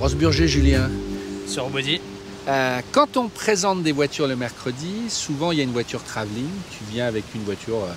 Rosburger, Julien. Sur body. Euh, quand on présente des voitures le mercredi, souvent il y a une voiture travelling. Tu viens avec une voiture. euh,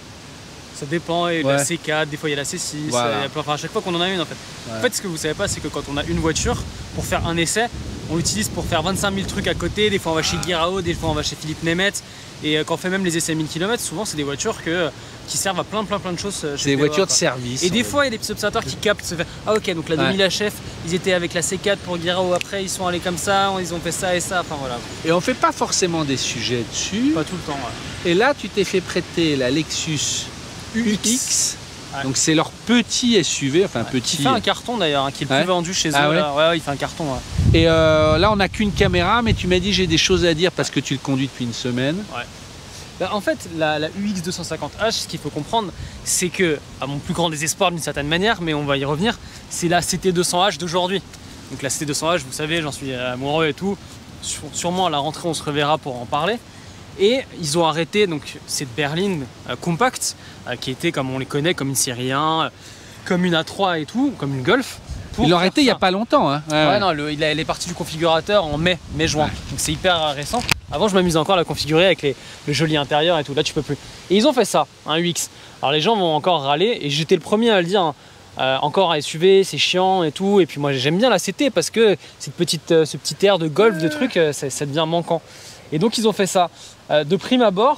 Ça dépend, il y a Ouais. la C4, des fois il y a la C6, Voilà. euh, a plein- enfin, à chaque fois qu'on en a une en fait. Ouais. En fait, ce que vous savez pas, c'est que quand on a une voiture, pour faire un essai, on l'utilise pour faire 25 000 trucs à côté. Des fois on va chez Guirao, des fois on va chez Philippe Nemeth. Et quand on fait même les essais 1000 km, souvent c'est des voitures que, qui servent à plein plein plein de choses. euh, chez C'est des voitures de quoi. service. Et des fois, il y a des petits observateurs qui captent. se fait, Ah, ok, donc la Ouais. 2000 HF, ils étaient avec la C4 pour Guirao. Après, ils sont allés comme ça, ils ont fait ça et ça. Enfin voilà. Et on fait pas forcément des sujets dessus. pas tout le temps. ouais. Et là, tu t'es fait prêter la Lexus UX. Ouais. Donc c'est leur petit SUV, enfin petit. Qui fait un carton d'ailleurs, hein, qui est le Ouais. plus vendu chez eux. Ah ouais là. ouais, ouais, il fait un carton. ouais. Et euh, là, on n'a qu'une caméra, mais tu m'as dit j'ai des choses à dire parce que tu le conduis depuis une semaine. Bah, en fait, la, la UX 250H, ce qu'il faut comprendre, c'est que, à mon plus grand désespoir d'une certaine manière, mais on va y revenir, c'est la CT200H d'aujourd'hui. Donc la CT200H, vous savez, j'en suis amoureux et tout. Sûrement à la rentrée, on se reverra pour en parler. Et ils ont arrêté donc cette berline euh, compacte, euh, qui était comme on les connaît, comme une série 1, euh, comme une A3 et tout, comme une Golf. l'ont faire arrêté il n'y a pas longtemps. Hein. Ouais, Ouais, ouais. non, le- il, a- elle est partie du configurateur en mai, mai-juin. Donc c'est hyper récent. Avant, je m'amusais encore à la configurer avec les, le joli intérieur et tout. Là, tu peux plus. Et ils ont fait ça, un UX. Alors les gens vont encore râler, et j'étais le premier à le dire. hein. Euh, encore un SUV, c'est chiant et tout. Et puis moi, j'aime bien la CT parce que cette petite, euh, ce petit air de golf, de truc, euh, ça, ça devient manquant. Et donc, ils ont fait ça. De prime abord,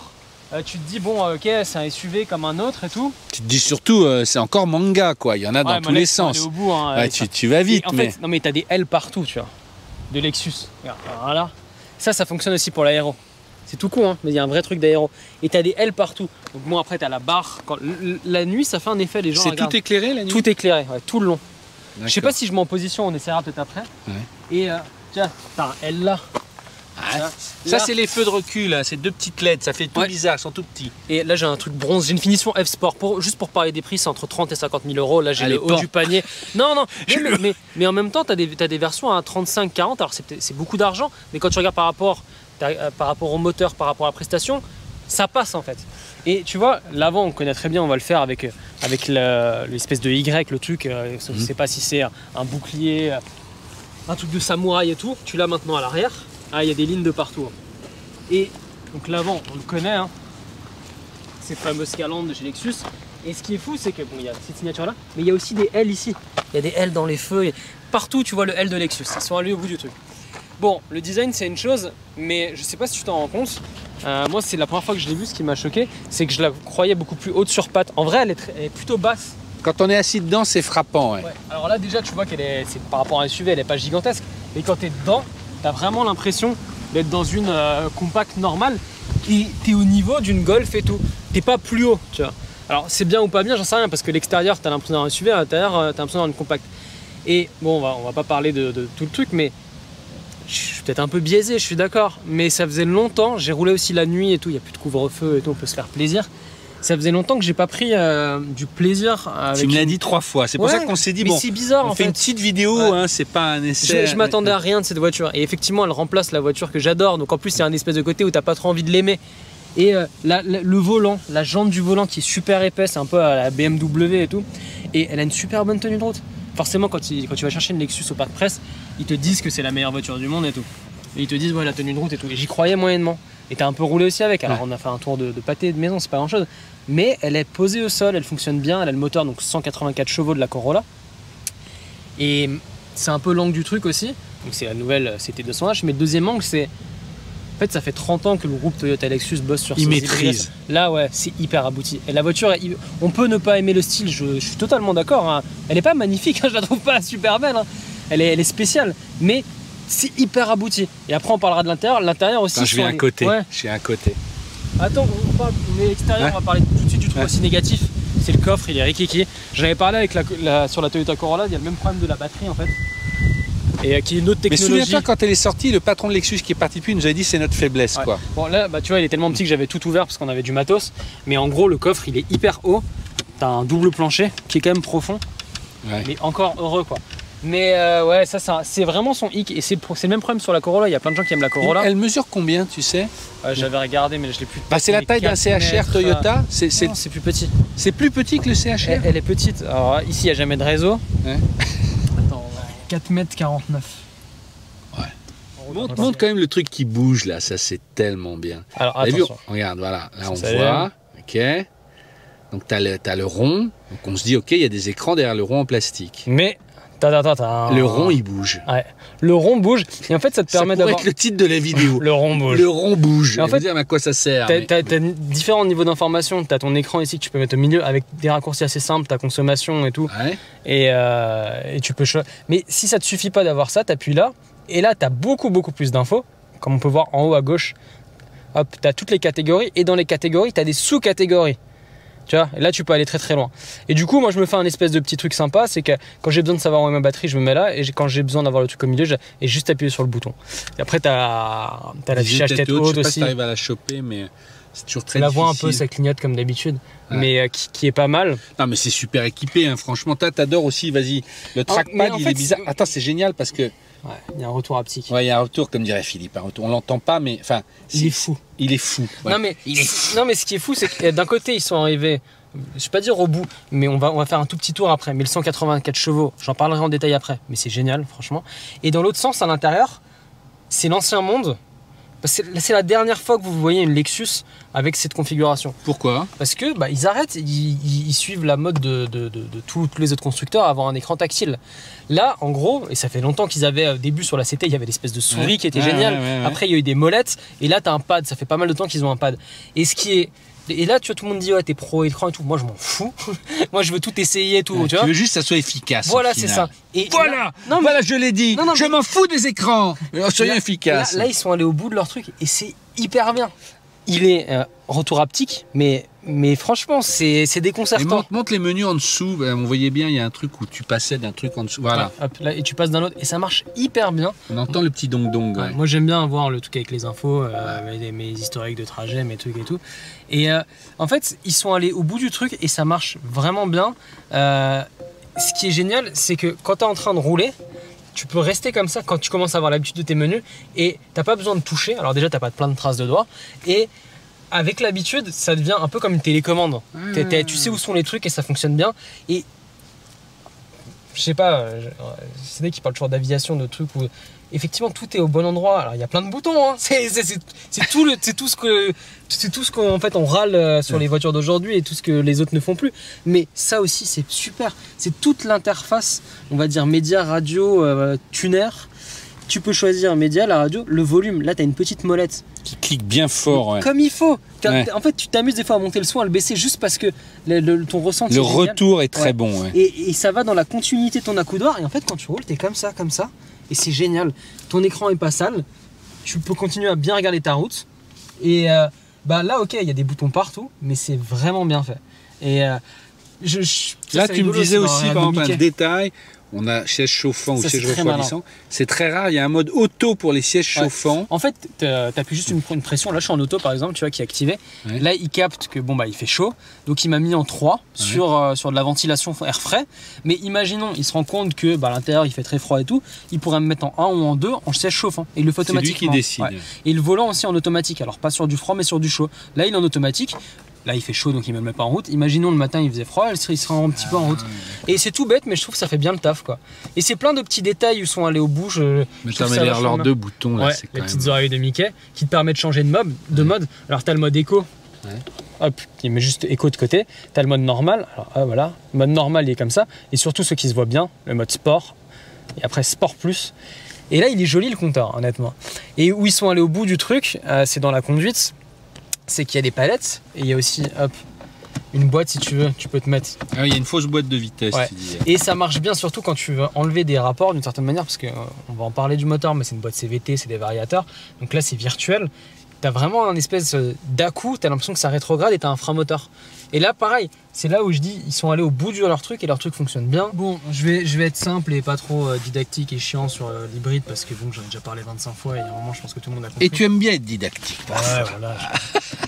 tu te dis, bon, ok, c'est un SUV comme un autre et tout. Tu te dis surtout, c'est encore manga, quoi. Il y en a dans tous là, les sens. au bout, hein, Ouais, tu, vas Et vite, en mais. fait, non mais t'as des L partout, tu vois, de Lexus. Voilà. Ça, ça fonctionne aussi pour l'aéro. C'est tout con, hein, mais il y a un vrai truc d'aéro. Et t'as des L partout. Donc bon, après t'as la barre. Quand, la nuit, ça fait un effet. Les gens C'est tout éclairé la nuit tout éclairé, ouais, tout le long. Je sais pas si je mets en position, on essaiera peut-être après. Ouais. Et euh, tiens, t'as un L là. Ah, Là. Ça, c'est les feux de recul, là. c'est deux petites LED, ça fait tout Ouais. bizarre, ils sont tout petits. Et là j'ai un truc bronze, j'ai une finition F Sport. Pour, juste pour parler des prix, c'est entre 30 et 50 000 euros. Là j'ai le haut du panier. Non, non, mais, mais, mais- mais en même temps, tu as, des versions à 35-40. Alors c'est beaucoup d'argent, mais quand tu regardes par rapport, t'as- euh, par rapport au moteur, par rapport à la prestation, ça passe en fait. Et tu vois, l'avant on connaît très bien, on va le faire avec, euh, avec l'espèce de Y, le truc. euh, Je Mhm. sais pas si c'est un, bouclier, un truc de samouraï et tout. Tu l'as maintenant à l'arrière. Ah, il y a des lignes de partout. hein. Et donc l'avant, on le connaît, hein, cette fameuse de chez Lexus. Et ce qui est fou, c'est que bon, il y a cette signature là, mais il y a aussi des L ici. Il y a des L dans les feux. Partout, tu vois le L de Lexus. Ils sont allés au bout du truc. Bon, le design, c'est une chose, mais je sais pas si tu t'en rends compte. Euh, moi, c'est la première fois que je l'ai vue. Ce qui m'a choqué, c'est que je la croyais beaucoup plus haute sur patte. En vrai, elle est, très- elle est plutôt basse. Quand on est assis dedans, c'est frappant. ouais. Ouais. Alors là, déjà, tu vois qu'elle est, par rapport à un SUV, elle est pas gigantesque. Mais quand tu es dedans, tu as vraiment l'impression d'être dans une euh, compacte normale et tu es au niveau d'une Golf et tout. T'es pas plus haut, tu vois. Alors, c'est bien ou pas bien, j'en sais rien, parce que l'extérieur, tu as l'impression d'avoir un SUV, à l'intérieur, tu as l'impression d'avoir une compacte. Et bon, on va, on va pas parler de, de tout le truc, mais je suis peut-être un peu biaisé, je suis d'accord. Mais ça faisait longtemps, j'ai roulé aussi la nuit et tout, il n'y a plus de couvre-feu et tout, on peut se faire plaisir. Ça faisait longtemps que j'ai pas pris euh, du plaisir avec Tu me l'as dit trois fois. C'est pour Ouais, ça qu'on s'est dit, mais bon, c'est bizarre on en fait fait. une petite vidéo, Ouais. hein, c'est pas un essai. Je, je m'attendais à rien de cette voiture. Et effectivement, elle remplace la voiture que j'adore. Donc en plus, il y a un espèce de côté où t'as pas trop envie de l'aimer. Et euh, la- la- le volant, la jante du volant qui est super épaisse, un peu à la BMW et tout. Et elle a une super bonne tenue de route. Forcément, quand, il- quand tu vas chercher une Lexus au parc presse, ils te disent que c'est la meilleure voiture du monde et tout. Et ils te disent, ouais, la tenue de route et tout. Et j'y croyais moyennement. Et t'as un peu roulé aussi avec. Alors Ouais. on a fait un tour de, de pâté de maison, c'est pas grand chose. Mais elle est posée au sol, elle fonctionne bien. Elle a le moteur, donc 184 chevaux de la Corolla. Et c'est un peu l'angle du truc aussi. Donc c'est la nouvelle euh, CT200H. Mais le deuxième angle, c'est. En fait, ça fait 30 ans que le groupe Toyota Lexus bosse sur Il maîtrise. Là, ouais, c'est hyper abouti. Et la voiture, on peut ne pas aimer le style, je, je suis totalement d'accord. hein. Elle est pas magnifique, hein, je la trouve pas super belle. hein. Elle, est, elle est spéciale, mais c'est hyper abouti. Et après, on parlera de l'intérieur. L'intérieur aussi. Attends, je viens à les- côté. Ouais. Je viens à côté. Attends, on, parle, on Ouais. va parler de Ouais. aussi négatif. C'est le coffre, il est rikiki. J'en avais parlé avec la, la- sur la Toyota Corolla, il y a le même problème de la batterie en fait. Et euh, qui est une autre Mais technologie. souviens-toi, quand elle est sortie, le patron de Lexus qui est parti depuis nous avait dit c'est notre faiblesse. Ouais. quoi. Bon là, bah, tu vois, il est tellement petit que j'avais tout ouvert parce qu'on avait du matos. Mais en gros, le coffre, il est hyper haut. T'as un double plancher qui est quand même profond, Ouais. mais encore heureux quoi. Mais euh, ouais, ça, c'est vraiment son hic. Et c'est le, même problème sur la Corolla. Il y a plein de gens qui aiment la Corolla. Elle mesure combien, tu sais? Ouais, J'avais regardé, mais je l'ai plus. bah, C'est la taille d'un 4 CHR mètres, Toyota. C'est c'est- Non, c'est plus petit. c'est plus petit que le CHR. Elle, elle est petite. Alors ici, il n'y a jamais de réseau. Ouais. Attends, 4 mètres 49. Montre, montre quand même le truc qui bouge là, ça c'est tellement bien. Alors vu? attention. Regarde, voilà, là on Ça voit. Ok. Donc tu as, le rond. Donc on se dit, ok, il y a des écrans derrière le rond en plastique. Mais. Le rond il bouge. Ouais. Le rond bouge et en fait ça te Ça permet pourrait d'avoir être le titre de la vidéo. le rond bouge. Le rond bouge. Et en fait, dire, à quoi ça sert T'as mais- t'as différents niveaux d'information. T'as ton écran ici que tu peux mettre au milieu avec des raccourcis assez simples, ta consommation et tout. Ouais. Et, euh, et tu peux. Mais si ça te suffit pas d'avoir ça, t'appuies là. Et là, t'as beaucoup, beaucoup plus d'infos. Comme on peut voir en haut à gauche. Hop, t'as toutes les catégories. Et dans les catégories, t'as des sous-catégories. Tu vois, et là tu peux aller très très loin. Et du coup, moi je me fais un espèce de petit truc sympa, c'est que quand j'ai besoin de savoir où est ma batterie, je me mets là, et quand j'ai besoin d'avoir le truc au milieu, j'ai juste appuyer sur le bouton. Et après, t'as as l'affichage Tête tête haute, haute Je sais pas aussi. si t'arrives à la choper, mais c'est toujours très Tu la vois un difficile. peu, ça clignote comme d'habitude, Ouais. mais euh, qui, qui est pas mal. Non, mais c'est super équipé, hein. franchement. T'adores aussi, vas-y. Le trackpad, mais en il est bizarre. Attends, c'est génial parce que. Ouais, il y a un retour haptique. Ouais, il y a un retour, comme dirait Philippe. Un retour. On l'entend pas, mais. Enfin, Il est fou. Il est fou. ouais. Non, mais, Il est non, mais ce qui est fou, c'est que d'un côté, ils sont arrivés, je vais pas dire au bout, mais on va, on va faire un tout petit tour après. 1184 chevaux, j'en parlerai en détail après, mais c'est génial, franchement. Et dans l'autre sens, à l'intérieur, c'est l'ancien monde. C'est la dernière fois que vous voyez une Lexus avec cette configuration. Pourquoi? Parce que bah, ils arrêtent, ils, suivent la mode de, de- de- de tous les autres constructeurs à avoir un écran tactile. Là, en gros, et ça fait longtemps qu'ils avaient, au début sur la CT, il y avait l'espèce de souris Ouais. qui était Ouais, géniale. ouais. Après, il y a eu des molettes, et là, tu as un pad. Ça fait pas mal de temps qu'ils ont un pad. Et ce qui est. Et là, tu vois, tout le monde dit, ouais, t'es pro écran et tout. Moi, je m'en fous. Moi, je veux tout essayer et tout. Ouais, tu vois veux juste que ça soit efficace. voilà, c'est ça. Et Voilà là- non, mais Voilà, je l'ai dit Non, non, Je mais- m'en fous des écrans Soyez efficace Là, là, ils sont allés au bout de leur truc, et c'est hyper bien. Il est euh, retour haptique, mais, mais franchement, c'est déconcertant. montre, montre les menus en dessous. Ben, on voyait bien, il y a un truc où tu passais d'un truc en dessous. Voilà. Hop, là, et tu passes d'un autre, et ça marche hyper bien. On entend le petit dong-dong. Ouais, ouais. moi j'aime bien avoir le truc avec les infos, euh, mes, mes historiques de trajet, mes trucs et tout. Et euh, en fait, ils sont allés au bout du truc et ça marche vraiment bien. Euh, ce qui est génial, c'est que quand tu es en train de rouler, tu peux rester comme ça quand tu commences à avoir l'habitude de tes menus et t'as pas besoin de toucher. Alors déjà, t'as pas plein de traces de doigts. Et avec l'habitude, ça devient un peu comme une télécommande. T'es- tu sais où sont les trucs et ça fonctionne bien. Et je sais pas, euh, je- euh, c'est vrai qui parle toujours d'aviation, de trucs où effectivement tout est au bon endroit. Alors il y a plein de boutons, hein. c'est, c'est- c'est- c'est tout, le- c'est tout ce que c'est tout ce qu'en fait on râle euh, sur les voitures d'aujourd'hui et tout ce que les autres ne font plus. Mais ça aussi c'est super. C'est toute l'interface, on va dire média, radio, euh, tuner. Tu peux choisir média, la radio, le volume. Là, tu as une petite molette. Qui clique bien fort. ouais. Comme il faut. Ouais. En fait, tu t'amuses des fois à monter le son, à le baisser juste parce que le- le- ton ressenti. Le est génial. retour est très Ouais. bon. ouais. Et, et ça va dans la continuité de ton accoudoir. Et en fait, quand tu roules, t'es comme ça, comme ça. Et c'est génial. Ton écran est pas sale. Tu peux continuer à bien regarder ta route. Et euh, bah là, ok, il y a des boutons partout, mais c'est vraiment bien fait. Et euh, je, Là, tu me disais aussi, par exemple, un détail. On a siège chauffant ou siège c'est très refroidissant. C'est très rare. Il y a un mode auto pour les sièges Ouais. chauffants. En fait, t'as- t'appuies juste une, une pression. Là, je suis en auto, par exemple, tu vois, qui est activé. Ouais. Là, il capte que bon bah il fait chaud, donc il m'a mis en 3 sur, euh, sur de la ventilation air frais. Mais imaginons, il se rend compte que bah, à l'intérieur il fait très froid et tout, il pourrait me mettre en 1 ou en 2 en siège chauffant. Et il le fait C'est lui qui automatiquement. décide. Et le volant aussi en automatique. Alors pas sur du froid, mais sur du chaud. Là, il est en automatique. Là, il fait chaud, donc il me le met pas en route. Imaginons le matin, il faisait froid, il serait un petit peu en route. Et c'est tout bête, mais je trouve que ça fait bien le taf, quoi. Et c'est plein de petits détails où sont allés au bout. Je, Mais je ça leurs deux boutons là. Ouais, c'est les petites oreilles de Mickey qui te permettent de changer de mode. De mode. Alors t'as le mode éco. Ouais. Hop, il met juste éco de côté. T'as le mode normal. Alors ah, voilà, le mode normal il est comme ça. Et surtout ceux qui se voient bien, le mode sport. Et après sport plus. Et là il est joli le compteur, honnêtement. Et où ils sont allés au bout du truc, euh, c'est dans la conduite. C'est qu'il y a des palettes et il y a aussi hop une boîte si tu veux. Tu peux te mettre Ah, il y a une fausse boîte de vitesse. Ouais. tu disais. et ça marche bien surtout quand tu veux enlever des rapports d'une certaine manière, parce qu'on va en parler du moteur, mais c'est une boîte CVT, c'est des variateurs. Donc là, c'est virtuel. Tu as vraiment un espèce euh, d'à-coup, tu as l'impression que ça rétrograde et tu as un frein moteur. Et là, pareil, c'est là où je dis, ils sont allés au bout de leur truc et leur truc fonctionne bien. Bon, je vais, je vais être simple et pas trop euh, didactique et chiant sur euh, l'hybride, parce que bon, j'en ai déjà parlé 25 fois et à un moment, je pense que tout le monde a compris. Et tu aimes bien être didactique. Ouais, voilà.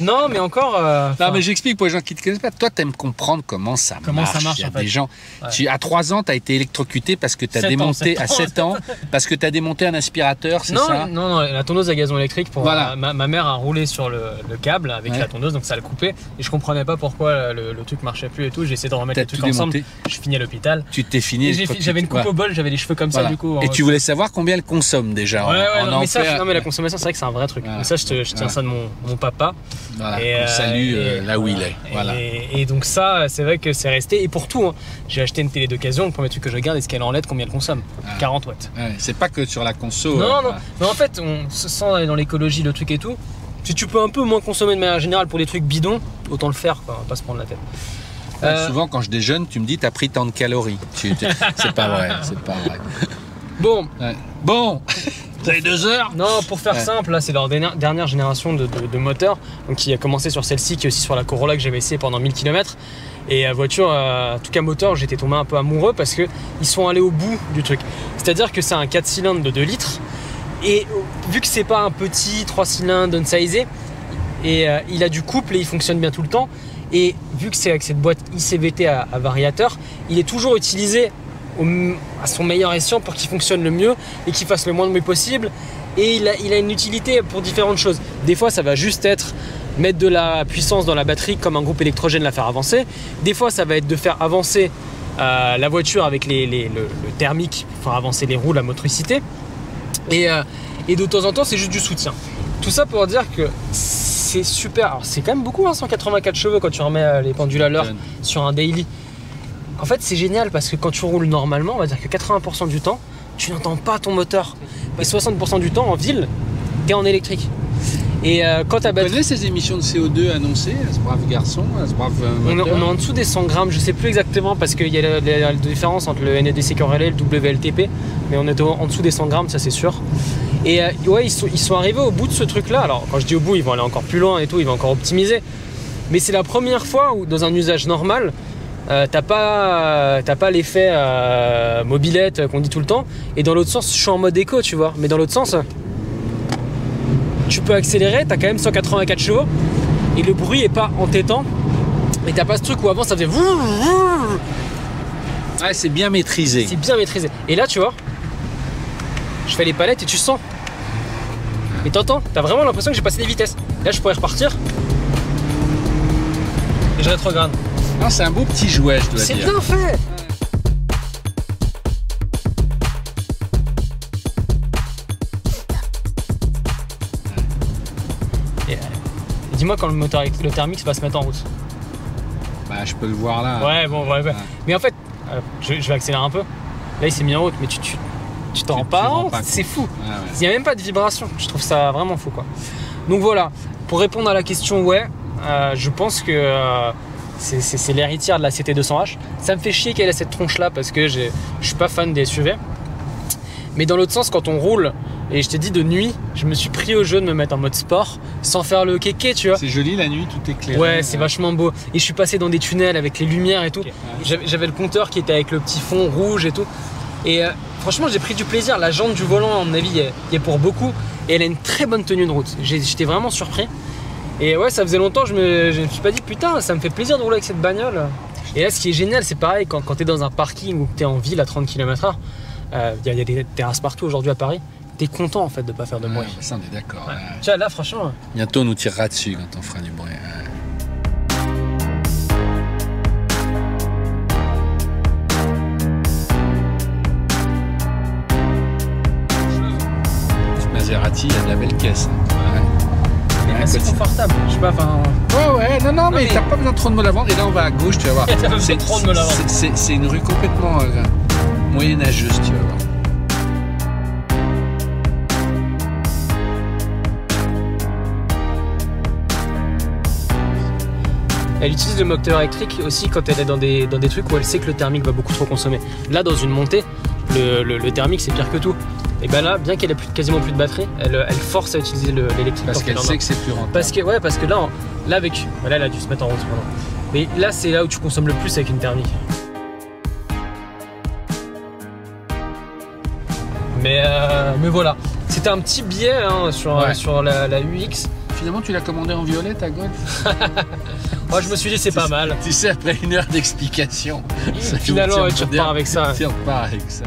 non, mais encore. euh, Non, mais j'explique pour les gens qui ne te connaissent pas. Toi, tu aimes comprendre comment ça Comment marche. ça marche, Il y a en fait. des gens. Ouais. Tu, à 3 ans, tu as été électrocuté parce que tu as ans, démonté. à ans, 7 ans, parce que tu as démonté un aspirateur, c'est ça? non, non, la tondeuse à gazon électrique, pour Voilà. ma, ma mère a roulé sur le, le câble avec Ouais. la tondeuse, donc ça le coupait. Et je comprenais pas pourquoi le, le truc marchait plus et tout. J'ai essayé de remettre trucs tout ensemble. démonté. Je finis à l'hôpital. Tu t'es fini. J'avais une coupe ouais. au bol, j'avais les cheveux comme ça Voilà. du coup. Et tu voulais savoir combien elle consomme déjà. Ouais, ouais, On non, en mais ça, fait- non, mais la consommation, c'est vrai que c'est un vrai truc. Voilà. Mais ça, je, te, je tiens Ouais. ça de mon, mon papa. Voilà, Et, euh, salue euh, là où il voilà. est. Voilà. Et, et donc ça, c'est vrai que c'est resté. Et pour tout, hein. j'ai acheté une télé d'occasion. Le premier truc que je regarde, est-ce qu'elle est en LED, combien elle consomme? Ah. 40 watts. C'est pas que sur la conso. Non, euh, non, voilà. mais en fait, on se sent dans l'écologie, le truc et tout. Si tu peux un peu moins consommer de manière générale pour des trucs bidons, autant le faire, quoi, pas se prendre la tête. Ouais, Euh, Souvent, quand je déjeune, tu me dis, t'as pris tant de calories. C'est pas vrai, c'est pas vrai. Bon, Ouais. Bon, vous avez deux heures non, pour faire Ouais. simple, là, c'est leur dernière, génération de, de- de moteurs, donc qui a commencé sur celle-ci, qui est aussi sur la Corolla que j'avais essayé pendant 1000 km. Et la voiture, euh, en tout cas moteur, j'étais tombé un peu amoureux parce que ils sont allés au bout du truc. C'est-à-dire que c'est un 4 cylindres de 2 litres. Et vu que c'est pas un petit 3 cylindres downsizé, et euh, il a du couple et il fonctionne bien tout le temps. Et vu que c'est avec cette boîte ICVT à, variateur, il est toujours utilisé à son meilleur escient pour qu'il fonctionne le mieux et qu'il fasse le moins de bruit possible. Et il a, une utilité pour différentes choses. Des fois, ça va juste être mettre de la puissance dans la batterie comme un groupe électrogène la faire avancer. Des fois, ça va être de faire avancer euh, la voiture avec le thermique pour faire avancer les roues, la motricité. Et, euh, et de temps en temps, c'est juste du soutien. Tout ça pour dire que c'est super. Alors, c'est quand même beaucoup, hein, 184 chevaux quand tu remets euh, les pendules à l'heure sur un daily. En fait, c'est génial parce que quand tu roules normalement, on va dire que 80% du temps, tu n'entends pas ton moteur. Et 60% du temps, en ville, tu es en électrique. Et euh, quand ta Tu batterie. ces émissions de CO2 annoncées à ce brave garçon, à ce brave euh, On est, moteur on est en dessous des 100 grammes, je sais plus exactement parce qu'il y a la, la- la différence entre le NEDC Core Relay et le WLTP, mais on est en dessous des 100 grammes, ça c'est sûr. Et euh, ouais, ils sont, ils sont arrivés au bout de ce truc-là. Alors, quand je dis au bout, ils vont aller encore plus loin et tout, ils vont encore optimiser. Mais c'est la première fois où, dans un usage normal, euh, t'as pas, pas l'effet euh, mobilette qu'on dit tout le temps. Et dans l'autre sens, je suis en mode éco, tu vois. Mais dans l'autre sens, tu peux accélérer, t'as quand même 184 chevaux et le bruit est pas entêtant. Et t'as pas ce truc où avant ça faisait. Ouais, c'est bien maîtrisé. C'est bien maîtrisé. Et là, tu vois, je fais les palettes et tu sens. Et t'entends, t'as vraiment l'impression que j'ai passé des vitesses. Là, je pourrais repartir. Et je rétrograde. Non, c'est un beau petit jouet, je dois C'est dire. bien fait Dis-moi quand le moteur le thermique va se mettre en route. Bah, je peux le voir là. Ouais, bon, ouais, ouais. Mais en fait, euh, je, je vais accélérer un peu. Là, il s'est mis en route, mais tu tu tu t'en rends pas rends compte. pas C'est fou. Ouais. Il n'y a même pas de vibration. Je trouve ça vraiment fou, quoi. Donc voilà. Pour répondre à la question, ouais, euh, je pense que euh, c'est- c'est c'est l'héritière de la CT200H. Ça me fait chier qu'elle ait cette tronche-là parce que je suis pas fan des SUV. Mais dans l'autre sens, quand on roule, et je t'ai dit de nuit, je me suis pris au jeu de me mettre en mode sport sans faire le kéké, tu vois. C'est joli la nuit, tout éclairé. Ouais, c'est vachement beau. Et je suis passé dans des tunnels avec les lumières et tout. J'avais le compteur qui était avec le petit fond rouge et tout. Et euh, franchement, j'ai pris du plaisir. La jante du volant, à mon avis, il a pour beaucoup. Et elle a une très bonne tenue de route. J'étais vraiment surpris. Et ouais, ça faisait longtemps, je me, je me suis pas dit, putain, ça me fait plaisir de rouler avec cette bagnole. Et là, ce qui est génial, c'est pareil, quand, quand tu es dans un parking ou que tu es en ville à 30 km/h, euh, il y, y a des terrasses partout aujourd'hui à Paris, tu es content en fait de pas faire de bruit. ça, on est d'accord. Ouais. ouais. Tu vois, là, franchement, Bientôt, on nous tirera dessus quand on fera du bruit. ouais. Maserati, il y a de la belle caisse. hein. Ouais. Confortable. Je sais pas, enfin. Ouais, ouais, non, non, mais, mais- t'as pas besoin trop de me la vendre. Et là, on va à gauche, tu vas voir. C'est- de une rue complètement euh, moyenâgeuse, tu vas Elle utilise le moteur électrique aussi quand elle est dans des, dans des trucs où elle sait que le thermique va beaucoup trop consommer. Là, dans une montée, le, le- le thermique c'est pire que tout. Et ben là, bien qu'elle ait plus, quasiment plus de batterie, elle, elle force à utiliser le- l'électrique. Parce qu'elle sait que c'est plus rentable. Parce que, ouais, parce que là, là, avec. Là, elle a dû se mettre en route. pardon. Mais là, c'est là où tu consommes le plus avec une thermique. Mais, euh, mais voilà. C'était un petit biais hein, sur, Ouais. sur la, la UX. Finalement, tu l'as commandé en violet, ta Golf Moi, je me suis dit, c'est pas mal. Tu sais, après une heure d'explication. Finalement, tu repars avec ça. Tu repars avec ça.